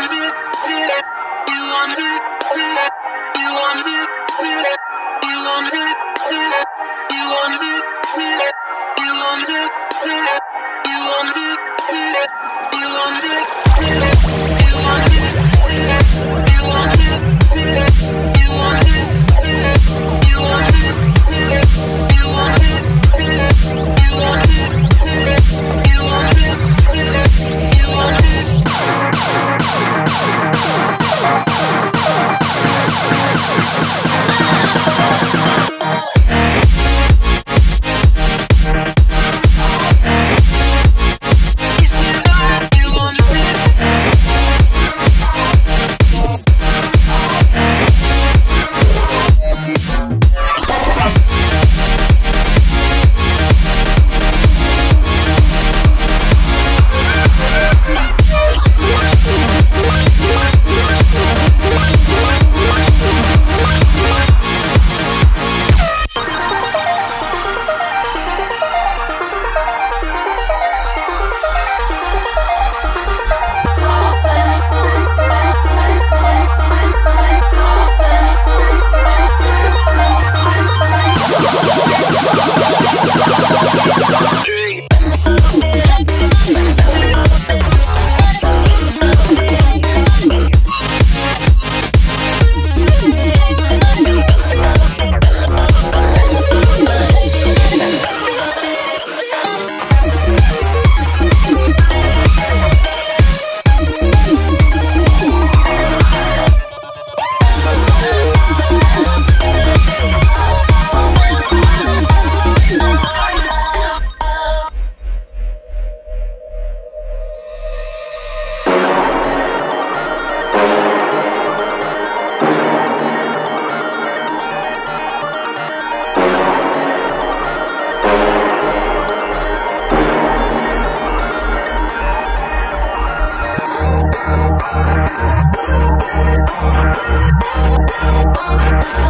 want it, see it. You want it, see it. You want it, see it. You want it, see it. You want it, see it. You want it, see it. You want it, see it. I'm gonna go to bed.